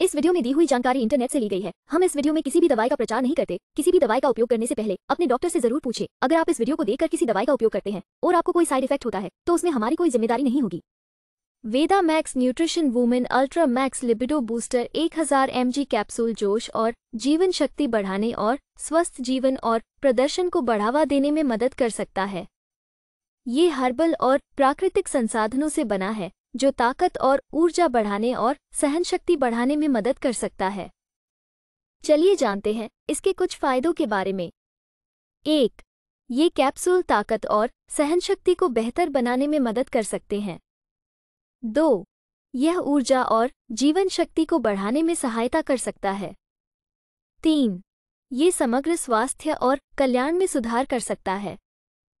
इस वीडियो में दी हुई जानकारी इंटरनेट से ली गई है। हम इस वीडियो में किसी भी दवाई का प्रचार नहीं करते। किसी भी दवाई का उपयोग करने से पहले अपने डॉक्टर से ज़रूर पूछे। अगर आप इस वीडियो को देखकर किसी दवाई का उपयोग करते हैं और आपको कोई साइड इफ़ेक्ट होता है तो उसमें हमारी कोई ज़िम्मेदारी नहीं होगी। Veda max nutrition women ultra max libido booster 1000 mg capsule जोश और जीवन शक्ति बढ़ाने और स्वस्थ जीवन और प्रदर्शन को बढ़ावा देने में मदद कर सकता है। ये हर्बल और प्राकृतिक संसाधनों से बना है। जो ताकत और ऊर्जा बढ़ाने और सहनशक्ति बढ़ाने में मदद कर सकता है। चलिए जानते हैं इसके कुछ फायदों के बारे में। एक, ये कैप्सूल ताकत और सहनशक्ति को बेहतर बनाने में मदद कर सकते हैं। दो, यह ऊर्जा और जीवन शक्ति को बढ़ाने में सहायता कर सकता है। तीन, ये समग्र स्वास्थ्य और कल्याण में सुधार कर सकता है।